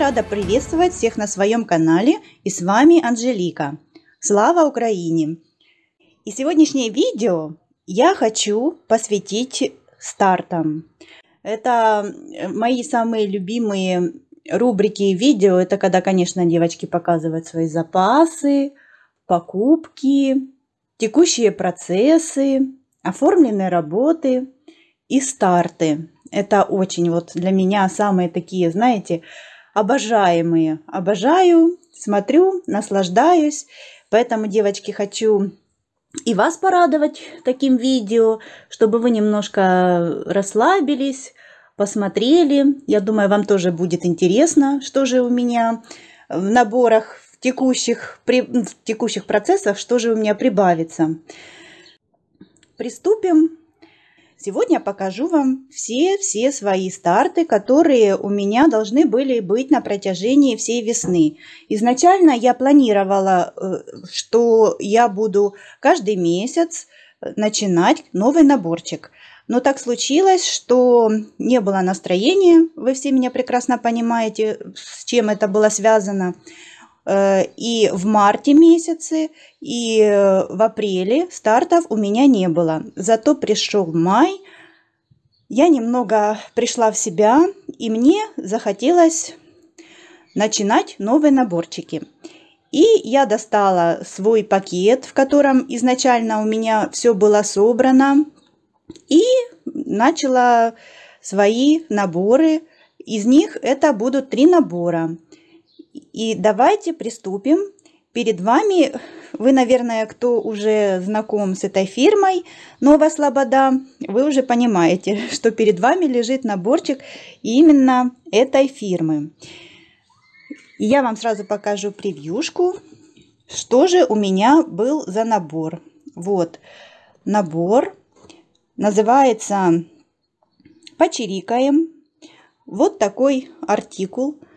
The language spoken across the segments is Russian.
Рада приветствовать всех на своем канале и с вами Анжелика. Слава Украине! И сегодняшнее видео я хочу посвятить стартам. Это мои самые любимые рубрики видео. Это когда, конечно, девочки показывают свои запасы, покупки, текущие процессы, оформленные работы и старты. Это очень вот для меня самые такие, знаете, обожаемые. Обожаю, смотрю, наслаждаюсь. Поэтому, девочки, хочу и вас порадовать таким видео, чтобы вы немножко расслабились, посмотрели. Я думаю, вам тоже будет интересно, что же у меня в наборах, в текущих, при, в текущих процессах, что же у меня прибавится. Приступим Сегодня я покажу вам все-все свои старты, которые у меня должны были быть на протяжении всей весны. Изначально я планировала, э, что я буду каждый месяц начинать новый наборчик. Но так случилось, что не было настроения, вы все меня прекрасно понимаете, с чем это было связано. Э, и в марте месяце, и э, в апреле стартов у меня не было. Зато пришел май, я немного пришла в себя, и мне захотелось начинать новые наборчики. И я достала свой пакет, в котором изначально у меня все было собрано, и начала свои наборы. Из них это будут три набора – и давайте приступим. Перед вами, вы, наверное, кто уже знаком с этой фирмой Новая Слобода, вы уже понимаете, что перед вами лежит наборчик именно этой фирмы. Я вам сразу покажу превьюшку, что же у меня был за набор. Вот набор, называется «Почирикаем». Вот такой артикул –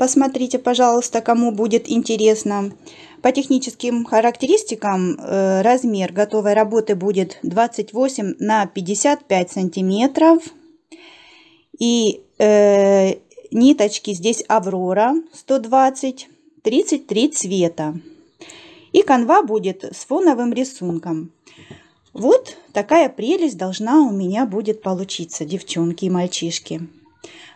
Посмотрите, пожалуйста, кому будет интересно. По техническим характеристикам э, размер готовой работы будет 28 на 55 сантиметров. И э, ниточки здесь Аврора 120, 33 цвета. И канва будет с фоновым рисунком. Вот такая прелесть должна у меня будет получиться, девчонки и мальчишки.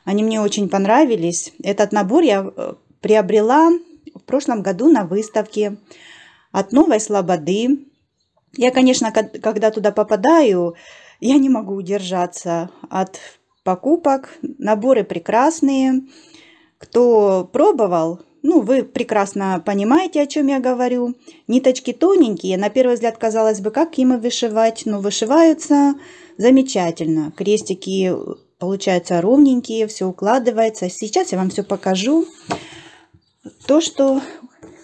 Они мне очень понравились. Этот набор я э, приобрела в прошлом году на выставке от Новой Слободы. Я, конечно, когда туда попадаю, я не могу удержаться от покупок. Наборы прекрасные. Кто пробовал, ну, вы прекрасно понимаете, о чем я говорю. Ниточки тоненькие. На первый взгляд, казалось бы, как им вышивать. Но вышиваются замечательно. Крестики получаются ровненькие, все укладывается. Сейчас я вам все покажу. То, что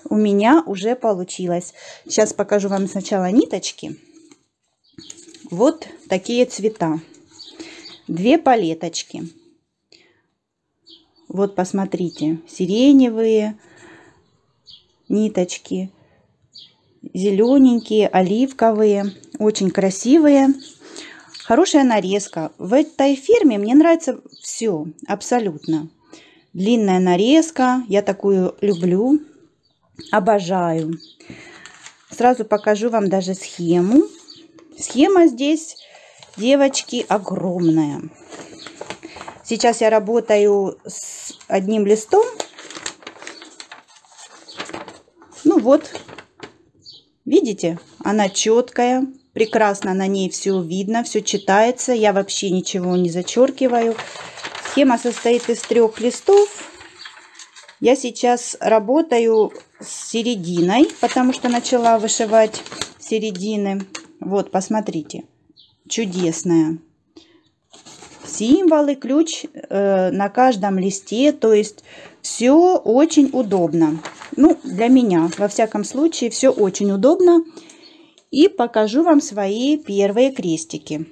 у меня уже получилось. Сейчас покажу вам сначала ниточки. Вот такие цвета. Две палеточки. Вот посмотрите, сиреневые ниточки, зелененькие, оливковые, очень красивые. Хорошая нарезка. В этой фирме мне нравится все, абсолютно. Длинная нарезка, я такую люблю, обожаю. Сразу покажу вам даже схему. Схема здесь, девочки, огромная. Сейчас я работаю с одним листом. Ну вот, видите, она четкая, Прекрасно на ней все видно, все читается. Я вообще ничего не зачеркиваю. Схема состоит из трех листов. Я сейчас работаю с серединой, потому что начала вышивать середины. Вот, посмотрите. Чудесная. Символы, ключ э, на каждом листе. То есть все очень удобно. Ну, для меня, во всяком случае, все очень удобно и покажу вам свои первые крестики.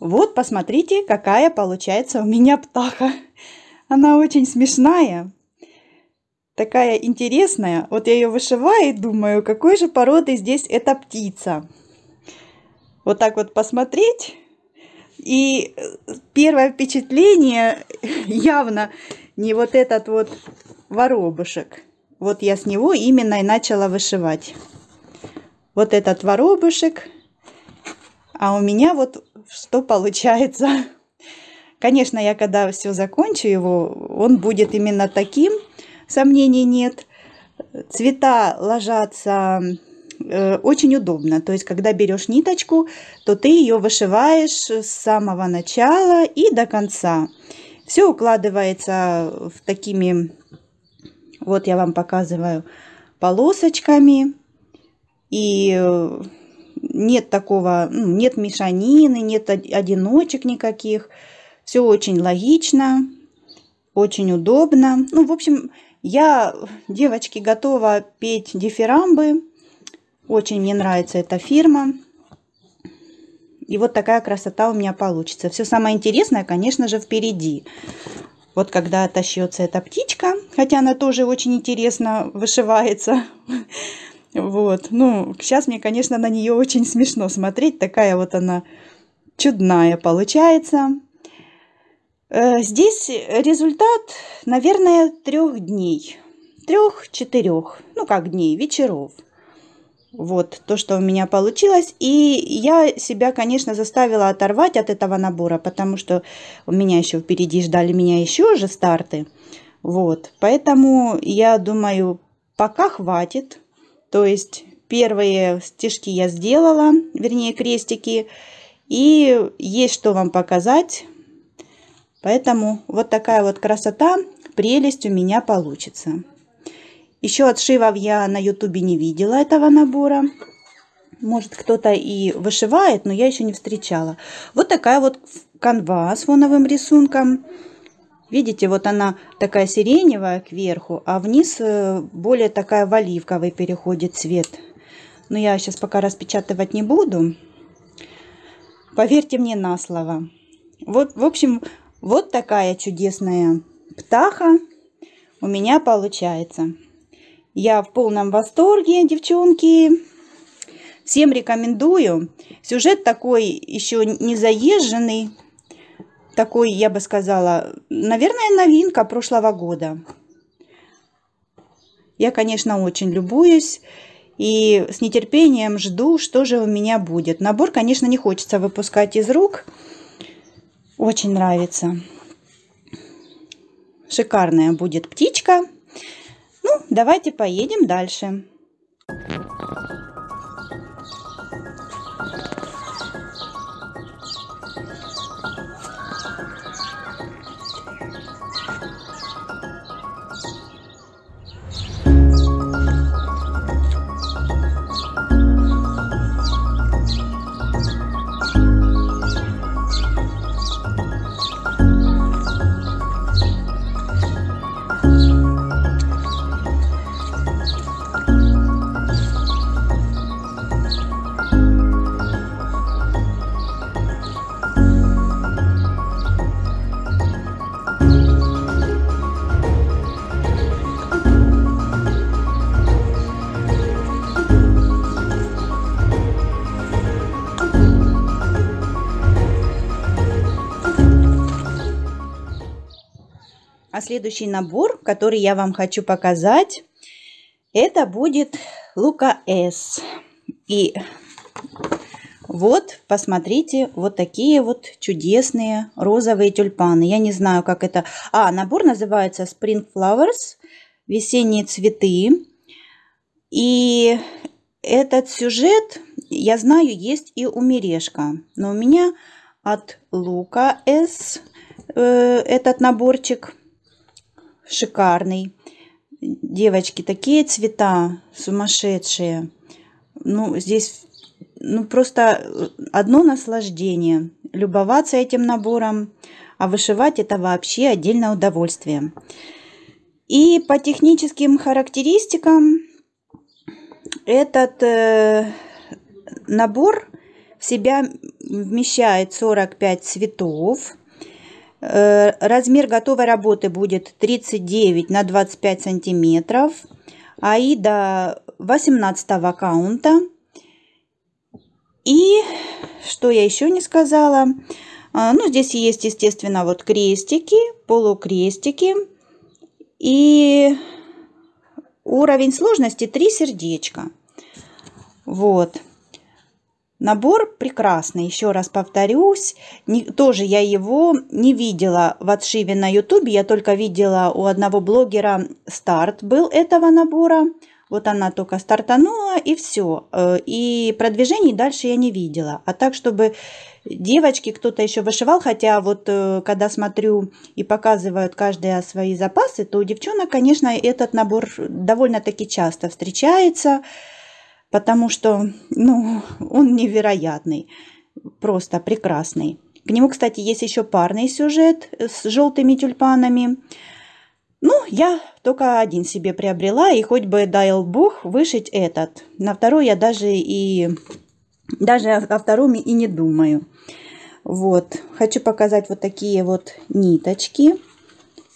Вот, посмотрите, какая получается у меня птаха. Она очень смешная, такая интересная. Вот я ее вышиваю и думаю, какой же породы здесь эта птица. Вот так вот посмотреть. И первое впечатление явно не вот этот вот воробушек. Вот я с него именно и начала вышивать. Вот этот воробушек. А у меня вот что получается. Конечно, я когда все закончу его, он будет именно таким, сомнений нет. Цвета ложатся э, очень удобно. То есть, когда берешь ниточку, то ты ее вышиваешь с самого начала и до конца. Все укладывается в такими, вот я вам показываю, полосочками. И э, нет такого, ну, нет мешанины, нет одиночек никаких. Все очень логично, очень удобно. Ну, в общем, я, девочки, готова петь дифирамбы. Очень мне нравится эта фирма. И вот такая красота у меня получится. Все самое интересное, конечно же, впереди. Вот когда отощется эта птичка, хотя она тоже очень интересно вышивается. Вот, ну, сейчас мне, конечно, на нее очень смешно смотреть. Такая вот она чудная получается. Э, здесь результат, наверное, трех дней. Трех-четырех, ну как дней, вечеров. Вот то, что у меня получилось. И я себя, конечно, заставила оторвать от этого набора, потому что у меня еще впереди ждали меня еще же старты. Вот, поэтому я думаю, пока хватит. То есть первые стежки я сделала, вернее крестики. И есть что вам показать. Поэтому вот такая вот красота, прелесть у меня получится. Еще отшивов я на ютубе не видела этого набора. Может кто-то и вышивает, но я еще не встречала. Вот такая вот канва с фоновым рисунком. Видите, вот она такая сиреневая кверху, а вниз э, более такая в оливковый переходит цвет. Но я сейчас пока распечатывать не буду. Поверьте мне на слово. Вот, в общем, вот такая чудесная птаха у меня получается. Я в полном восторге, девчонки. Всем рекомендую. Сюжет такой еще не заезженный. Такой, я бы сказала, наверное, новинка прошлого года. Я, конечно, очень любуюсь. И с нетерпением жду, что же у меня будет. Набор, конечно, не хочется выпускать из рук. Очень нравится. Шикарная будет птичка. Ну, давайте поедем дальше. Следующий набор, который я вам хочу показать, это будет Лука С. И вот, посмотрите, вот такие вот чудесные розовые тюльпаны. Я не знаю, как это... А, набор называется Spring Flowers, весенние цветы. И этот сюжет, я знаю, есть и у Мережка. Но у меня от Лука С э, этот наборчик шикарный. Девочки, такие цвета сумасшедшие. Ну, здесь ну, просто одно наслаждение. Любоваться этим набором, а вышивать это вообще отдельное удовольствие. И по техническим характеристикам этот э, набор в себя вмещает 45 цветов, Э, размер готовой работы будет 39 на 25 сантиметров. Аида 18 аккаунта. И что я еще не сказала, А, ну, здесь есть, естественно, вот крестики, полукрестики. И уровень сложности 3 сердечка. Вот. Набор прекрасный, еще раз повторюсь. Не, тоже я его не видела в отшиве на ютубе, я только видела у одного блогера старт был этого набора. Вот она только стартанула и все. Э, и продвижений дальше я не видела. А так, чтобы девочки кто-то еще вышивал, хотя вот э, когда смотрю и показывают каждая свои запасы, то у девчонок, конечно, этот набор довольно-таки часто встречается потому что ну, он невероятный, просто прекрасный. К нему, кстати, есть еще парный сюжет с желтыми тюльпанами. Ну, я только один себе приобрела, и хоть бы дал бог вышить этот. На второй я даже и даже о втором и не думаю. Вот, хочу показать вот такие вот ниточки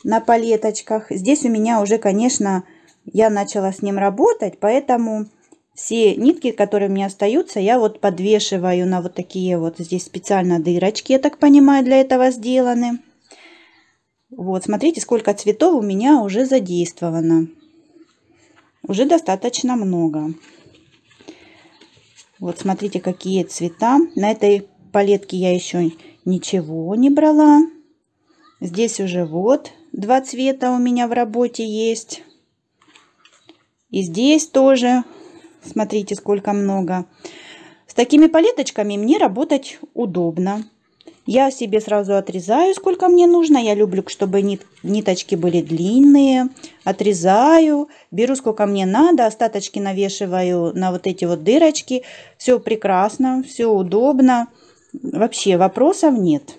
на палеточках. Здесь у меня уже, конечно, я начала с ним работать, поэтому все нитки, которые у меня остаются, я вот подвешиваю на вот такие вот здесь специально дырочки, я так понимаю, для этого сделаны. Вот, смотрите, сколько цветов у меня уже задействовано. Уже достаточно много. Вот, смотрите, какие цвета. На этой палетке я еще ничего не брала. Здесь уже вот два цвета у меня в работе есть. И здесь тоже Смотрите, сколько много. С такими палеточками мне работать удобно. Я себе сразу отрезаю, сколько мне нужно. Я люблю, чтобы нит, ниточки были длинные. Отрезаю, беру, сколько мне надо. Остаточки навешиваю на вот эти вот дырочки. Все прекрасно, все удобно. Вообще вопросов нет.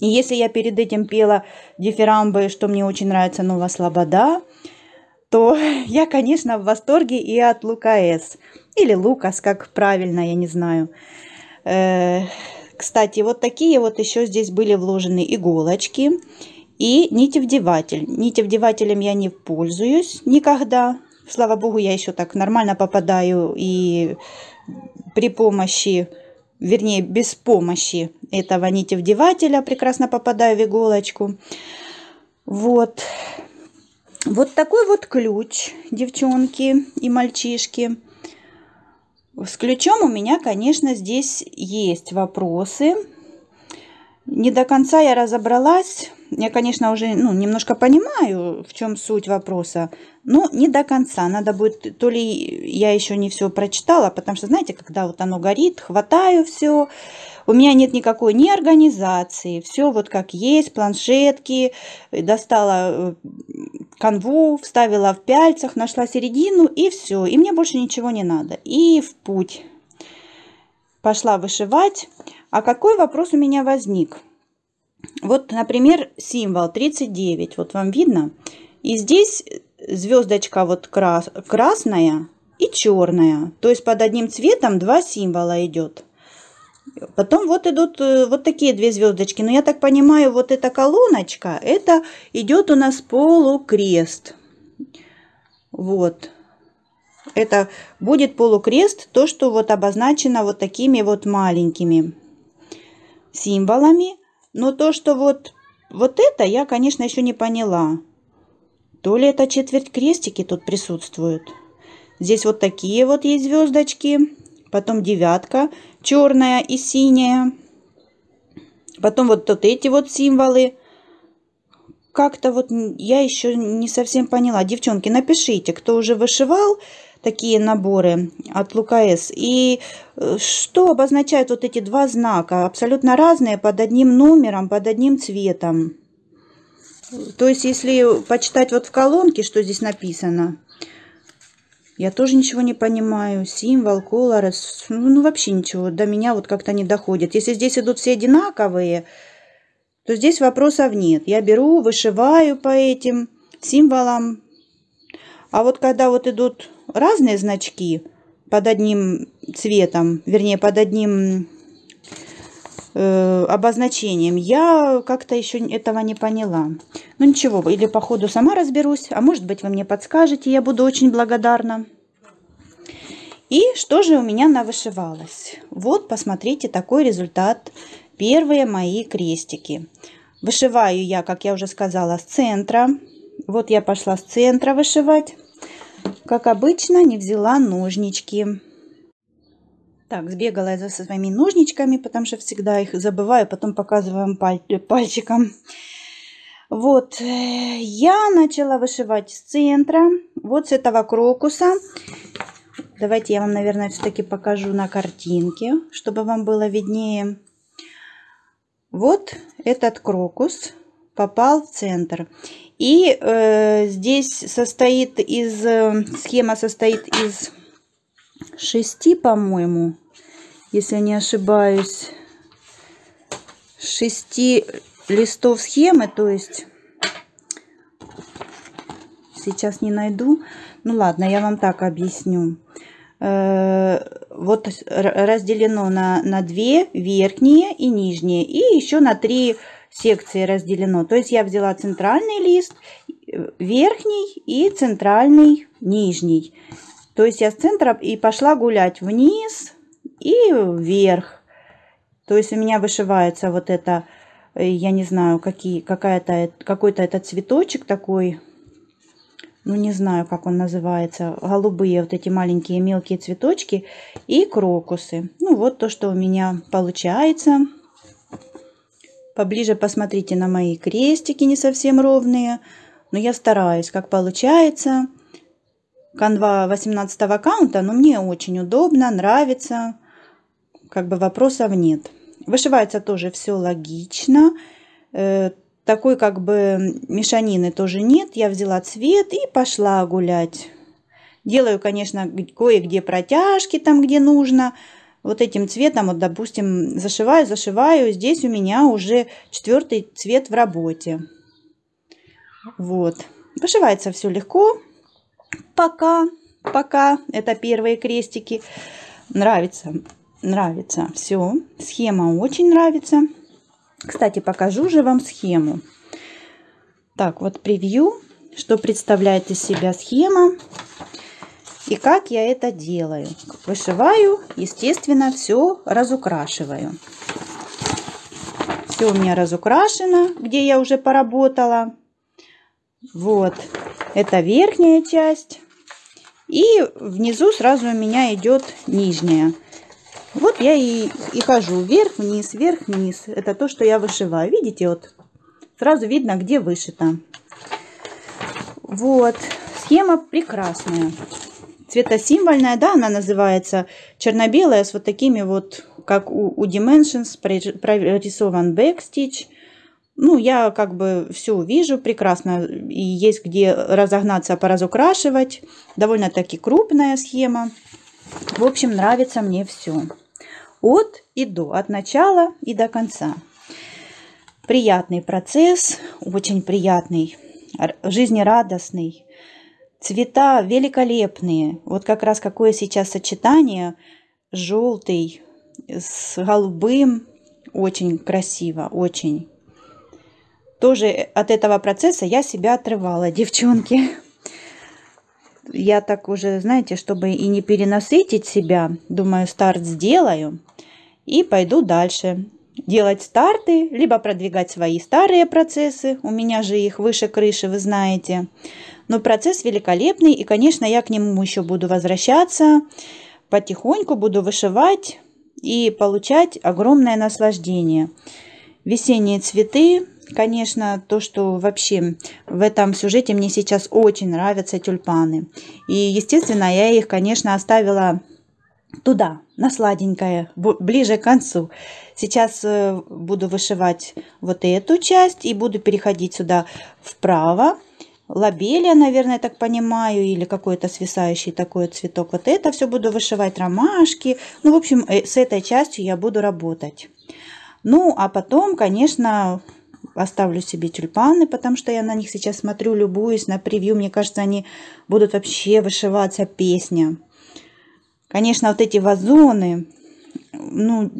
И если я перед этим пела дифирамбы, что мне очень нравится Нова Слобода, то я, конечно, в восторге и от Лукас. Или Лукас, как правильно, я не знаю. Э, кстати, вот такие вот еще здесь были вложены иголочки и нитевдеватель. Нитевдевателем я не пользуюсь никогда. Слава богу, я еще так нормально попадаю и при помощи, вернее, без помощи этого нитевдевателя прекрасно попадаю в иголочку. Вот. Вот такой вот ключ, девчонки и мальчишки. С ключом у меня, конечно, здесь есть вопросы. Не до конца я разобралась. Я, конечно, уже ну, немножко понимаю, в чем суть вопроса, но не до конца. Надо будет, то ли я еще не все прочитала, потому что, знаете, когда вот оно горит, хватаю все, у меня нет никакой ни организации, все вот как есть, планшетки, достала э, канву, вставила в пяльцах, нашла середину и все. И мне больше ничего не надо. И в путь. Пошла вышивать. А какой вопрос у меня возник? Вот, например, символ 39. Вот вам видно? И здесь звездочка вот крас красная и черная. То есть под одним цветом два символа идет. Потом вот идут э, вот такие две звездочки. Но я так понимаю, вот эта колоночка, это идет у нас полукрест. Вот. Это будет полукрест, то, что вот обозначено вот такими вот маленькими символами. Но то, что вот, вот это, я, конечно, еще не поняла. То ли это четверть крестики тут присутствуют. Здесь вот такие вот есть звездочки потом девятка черная и синяя, потом вот, вот эти вот символы. Как-то вот я еще не совсем поняла. Девчонки, напишите, кто уже вышивал такие наборы от Лукас. И э, что обозначают вот эти два знака? Абсолютно разные, под одним номером, под одним цветом. То есть, если почитать вот в колонке, что здесь написано, я тоже ничего не понимаю. Символ, колор, ну, ну вообще ничего. До меня вот как-то не доходит. Если здесь идут все одинаковые, то здесь вопросов нет. Я беру, вышиваю по этим символам. А вот когда вот идут разные значки под одним цветом, вернее, под одним э, обозначением, я как-то еще этого не поняла. Ну ничего, или по ходу сама разберусь, а может быть вы мне подскажете, я буду очень благодарна. И что же у меня навышивалось? Вот, посмотрите, такой результат первые мои крестики. Вышиваю я, как я уже сказала, с центра. Вот я пошла с центра вышивать. Как обычно, не взяла ножнички. Так, сбегала я за своими ножничками, потому что всегда их забываю, потом показываю паль пальчиком. Вот, э, я начала вышивать с центра, вот с этого крокуса. Давайте я вам, наверное, все-таки покажу на картинке, чтобы вам было виднее. Вот этот крокус попал в центр. И э, здесь состоит из, э, схема состоит из шести, по-моему, если я не ошибаюсь, шести листов схемы, то есть сейчас не найду. Ну ладно, я вам так объясню. Э, вот разделено на, на две верхние и нижние, и еще на три секции разделено. То есть я взяла центральный лист, верхний и центральный нижний. То есть я с центра и пошла гулять вниз и вверх. То есть у меня вышивается вот это, э, я не знаю, какие, какая-то, какой-то этот цветочек такой, ну не знаю, как он называется, голубые вот эти маленькие мелкие цветочки и крокусы. Ну вот то, что у меня получается. Поближе посмотрите на мои крестики, не совсем ровные, но я стараюсь, как получается. Канва 18 аккаунта, но мне очень удобно, нравится, как бы вопросов нет. Вышивается тоже все логично, э, такой как бы мешанины тоже нет. Я взяла цвет и пошла гулять. Делаю, конечно, кое-где протяжки там, где нужно. Вот этим цветом, вот, допустим, зашиваю, зашиваю. Здесь у меня уже четвертый цвет в работе. Вот. Вышивается все легко. Пока, пока. Это первые крестики. Нравится, нравится. Все. Схема очень нравится. Кстати, покажу же вам схему. Так, вот превью, что представляет из себя схема и как я это делаю. Вышиваю, естественно, все разукрашиваю. Все у меня разукрашено, где я уже поработала. Вот, это верхняя часть. И внизу сразу у меня идет нижняя. Вот я и, и хожу вверх-вниз, вверх-вниз. Это то, что я вышиваю. Видите, вот сразу видно, где вышито. Вот, схема прекрасная. Цветосимвольная, да, она называется черно-белая с вот такими вот, как у, у Dimensions, прорисован бэкстич. Ну, я как бы все вижу прекрасно. И есть где разогнаться, поразукрашивать. Довольно-таки крупная схема. В общем, нравится мне все от и до, от начала и до конца. Приятный процесс, очень приятный, жизнерадостный. Цвета великолепные. Вот как раз какое сейчас сочетание желтый с голубым. Очень красиво, очень. Тоже от этого процесса я себя отрывала, девчонки. Я так уже, знаете, чтобы и не перенасытить себя, думаю, старт сделаю и пойду дальше делать старты, либо продвигать свои старые процессы. У меня же их выше крыши, вы знаете. Но процесс великолепный, и, конечно, я к нему еще буду возвращаться. Потихоньку буду вышивать и получать огромное наслаждение. Весенние цветы, конечно, то, что вообще в этом сюжете мне сейчас очень нравятся тюльпаны. И, естественно, я их, конечно, оставила туда, на сладенькое, ближе к концу. Сейчас э, буду вышивать вот эту часть и буду переходить сюда вправо. Лабелия, наверное, так понимаю, или какой-то свисающий такой цветок. Вот это все буду вышивать, ромашки. Ну, в общем, э, с этой частью я буду работать. Ну, а потом, конечно, оставлю себе тюльпаны, потому что я на них сейчас смотрю, любуюсь на превью. Мне кажется, они будут вообще вышиваться песня. Конечно, вот эти вазоны, ну,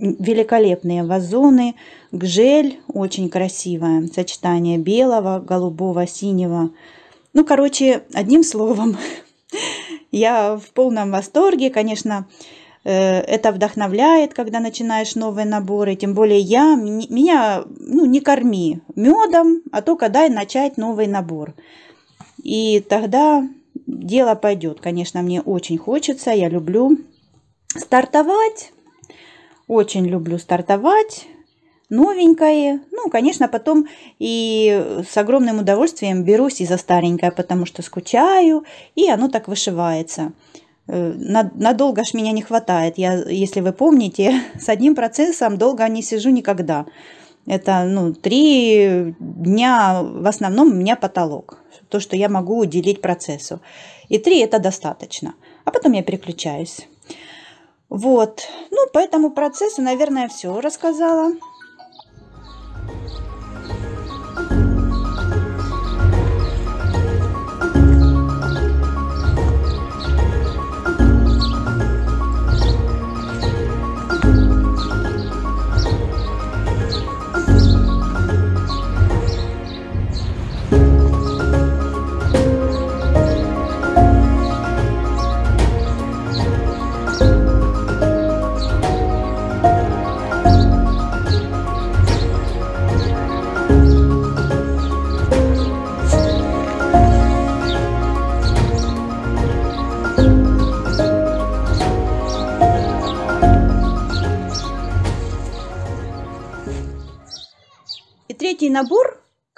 великолепные вазоны. Гжель очень красивое. Сочетание белого, голубого, синего. Ну, короче, одним словом, я в полном восторге. Конечно, это вдохновляет, когда начинаешь новые наборы. Тем более я, меня ну, не корми медом, а только дай начать новый набор. И тогда дело пойдет. Конечно, мне очень хочется, я люблю стартовать. Очень люблю стартовать новенькое. Ну, конечно, потом и с огромным удовольствием берусь и за старенькое, потому что скучаю, и оно так вышивается. Э, надолго ж меня не хватает. Я, если вы помните, с одним процессом долго не сижу никогда. Это ну, три дня в основном у меня потолок. То, что я могу уделить процессу. И три это достаточно. А потом я переключаюсь. Вот. Ну, по этому процессу, наверное, все рассказала.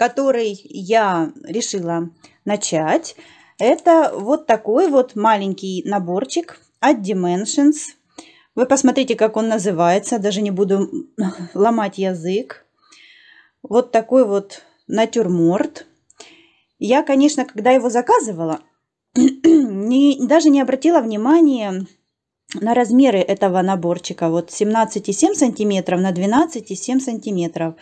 Который я решила начать, это вот такой вот маленький наборчик от Dimensions. Вы посмотрите, как он называется, даже не буду ломать язык. Вот такой вот натюрморт. Я, конечно, когда его заказывала, не, даже не обратила внимания на размеры этого наборчика. Вот 17,7 сантиметров на 12,7 сантиметров.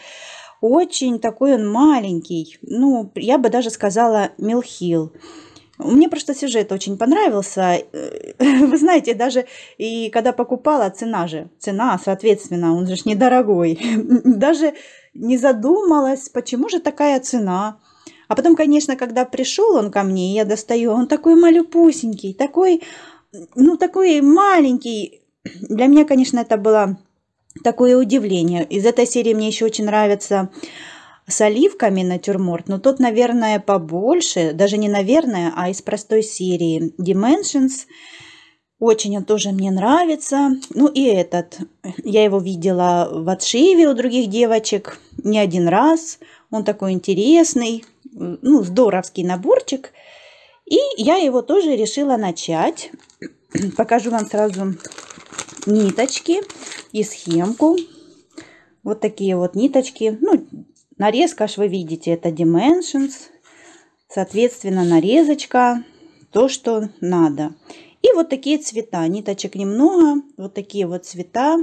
Очень такой он маленький. Ну, я бы даже сказала милхил. Мне просто сюжет очень понравился. Вы знаете, даже и когда покупала, цена же, цена, соответственно, он же недорогой. Даже не задумалась, почему же такая цена. А потом, конечно, когда пришел он ко мне, я достаю, он такой малюпусенький, такой, ну, такой маленький. Для меня, конечно, это было такое удивление. Из этой серии мне еще очень нравится с оливками натюрморт, но тот, наверное, побольше, даже не наверное, а из простой серии Dimensions. Очень он тоже мне нравится. Ну и этот, я его видела в отшиве у других девочек не один раз. Он такой интересный, ну, здоровский наборчик. И я его тоже решила начать. Покажу вам сразу ниточки и схемку. Вот такие вот ниточки. Ну, нарезка, аж вы видите, это Dimensions. Соответственно, нарезочка, то, что надо. И вот такие цвета. Ниточек немного. Вот такие вот цвета.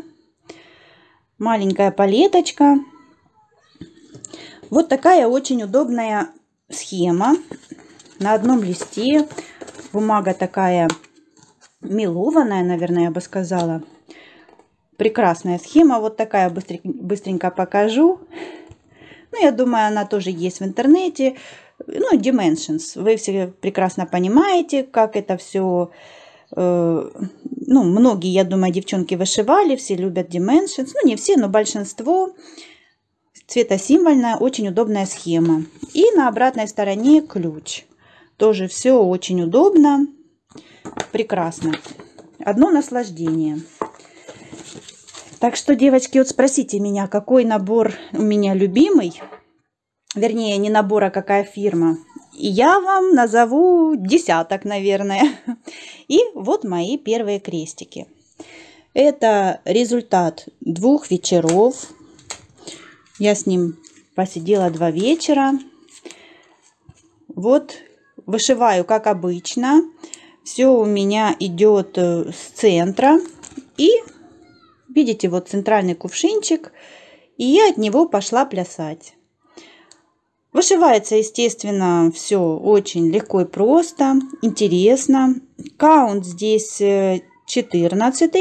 Маленькая палеточка. Вот такая очень удобная схема. На одном листе. Бумага такая мелованная, наверное, я бы сказала. Прекрасная схема. Вот такая быстренько, быстренько покажу. Ну, я думаю, она тоже есть в интернете. Ну, Dimensions. Вы все прекрасно понимаете, как это все... Э, ну, многие, я думаю, девчонки вышивали, все любят Dimensions. Ну, не все, но большинство. Цветосимвольная, очень удобная схема. И на обратной стороне ключ. Тоже все очень удобно прекрасно. Одно наслаждение. Так что, девочки, вот спросите меня, какой набор у меня любимый. Вернее, не набор, а какая фирма. И я вам назову десяток, наверное. И вот мои первые крестики. Это результат двух вечеров. Я с ним посидела два вечера. Вот вышиваю, как обычно. Все у меня идет э, с центра. И видите, вот центральный кувшинчик. И я от него пошла плясать. Вышивается, естественно, все очень легко и просто, интересно. Каунт здесь 14. Э,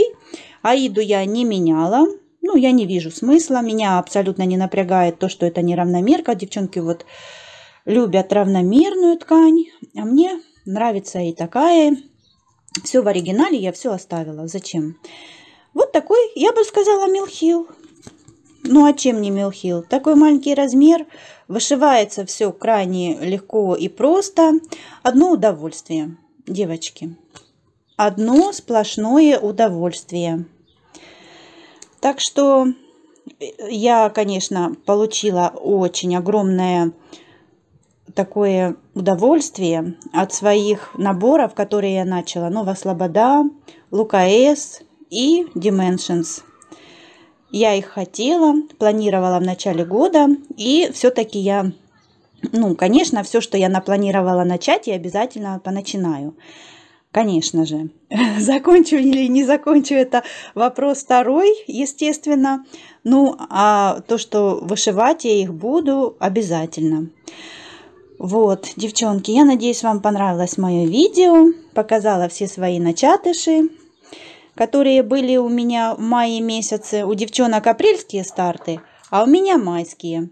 Аиду я не меняла. Ну, я не вижу смысла. Меня абсолютно не напрягает то, что это не равномерка. Девчонки вот любят равномерную ткань. А мне Нравится и такая Все в оригинале, я все оставила. Зачем? Вот такой, я бы сказала, милхил. Ну а чем не милхил? Такой маленький размер, вышивается все крайне легко и просто. Одно удовольствие, девочки. Одно сплошное удовольствие. Так что я, конечно, получила очень огромное такое удовольствие от своих наборов, которые я начала. Нова Слобода, Лука С и Dimensions. Я их хотела, планировала в начале года, и все-таки я, ну, конечно, все, что я напланировала начать, я обязательно поначинаю. Конечно же, закончу или не закончу, это вопрос второй, естественно. Ну, а то, что вышивать я их буду, обязательно. Вот, девчонки, я надеюсь, вам понравилось мое видео. Показала все свои начатыши, которые были у меня в мае месяце. У девчонок апрельские старты, а у меня майские.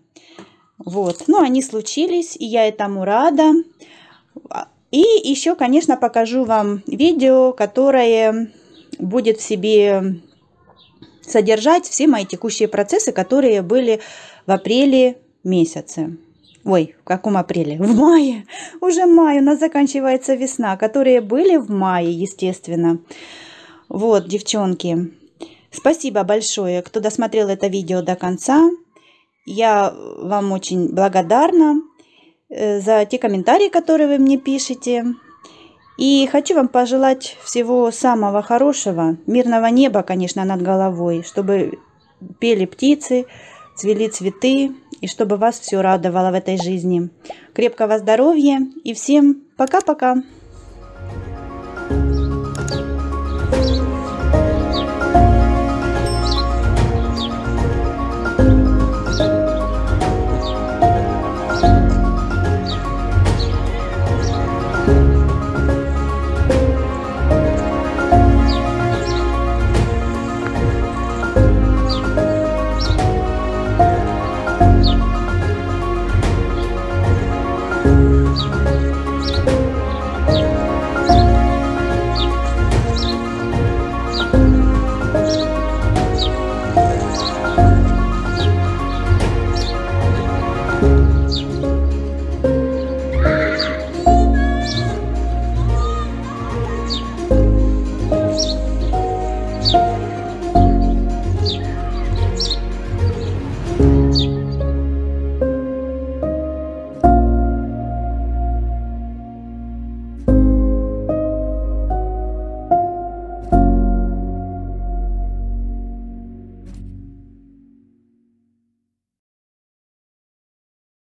Вот, ну, они случились, и я этому рада. И еще, конечно, покажу вам видео, которое будет в себе содержать все мои текущие процессы, которые были в апреле месяце. Ой, в каком апреле? В мае. Уже май, у нас заканчивается весна, которые были в мае, естественно. Вот, девчонки. Спасибо большое, кто досмотрел это видео до конца. Я вам очень благодарна э, за те комментарии, которые вы мне пишете. И хочу вам пожелать всего самого хорошего, мирного неба, конечно, над головой, чтобы пели птицы, цвели цветы, и чтобы вас все радовало в этой жизни. Крепкого здоровья и всем пока-пока!